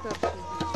что обсудить.